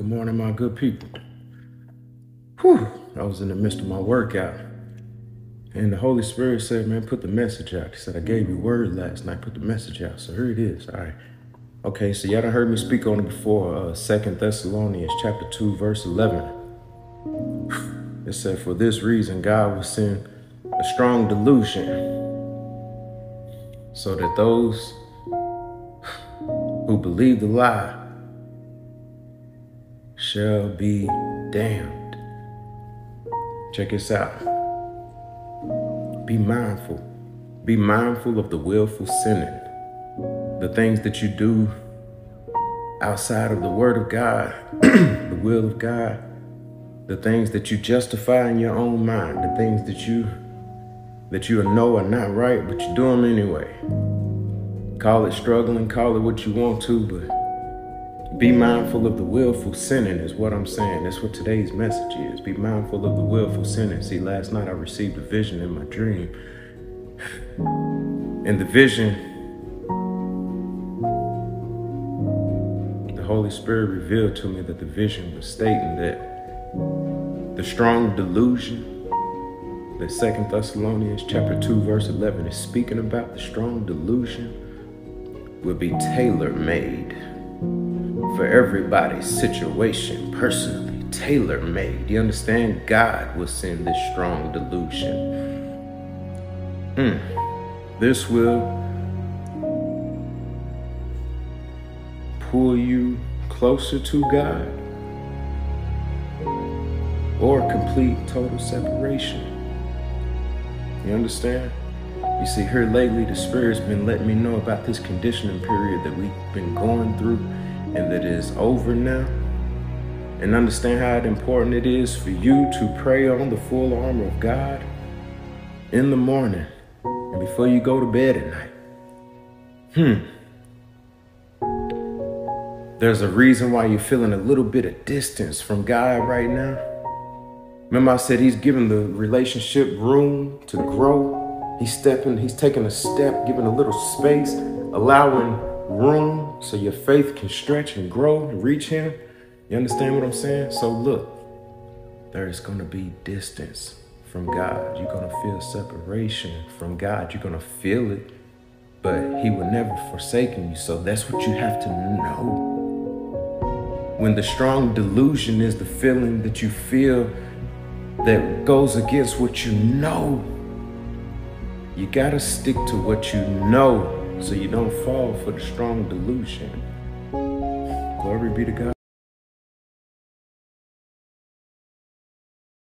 Good morning, my good people. Whew, I was in the midst of my workout. And the Holy Spirit said, man, put the message out. He said, I gave you word last night, put the message out. So here it is. All right. Okay, so y'all done heard me speak on it before. Uh, Second Thessalonians chapter 2, verse 11. It said, for this reason, God will send a strong delusion so that those who believe the lie shall be damned. Check this out. Be mindful. Be mindful of the willful sinning, the things that you do outside of the Word of God, the will of God, the things that you justify in your own mind, the things that you that you know are not right, but you do them anyway. Call it struggling, call it what you want to, but be mindful of the willful sinning, is what I'm saying. That's what today's message is. Be mindful of the willful sinning. See, last night I received a vision in my dream. And the vision, the Holy Spirit revealed to me that the vision was stating that the strong delusion, that Second Thessalonians chapter 2, verse 11 is speaking about the strong delusion will be tailor-made for everybody's situation personally, tailor made. You understand? God will send this strong delusion. Mm. This will pull you closer to God or complete total separation. You understand? You see, here lately, the Spirit's been letting me know about this conditioning period that we've been going through and that is over now. And understand how important it is for you to pray on the full armor of God in the morning and before you go to bed at night. Hmm. There's a reason why you're feeling a little bit of distance from God right now. Remember I said he's giving the relationship room to grow. He's stepping, he's taking a step, giving a little space, allowing room so your faith can stretch and grow and reach him. You understand what I'm saying? So look, there is going to be distance from God. You're going to feel separation from God. You're going to feel it, but he will never forsaken you. So that's what you have to know. When the strong delusion is the feeling that you feel that goes against what you know, you got to stick to what you know so you don't fall for the strong delusion. Glory be to God.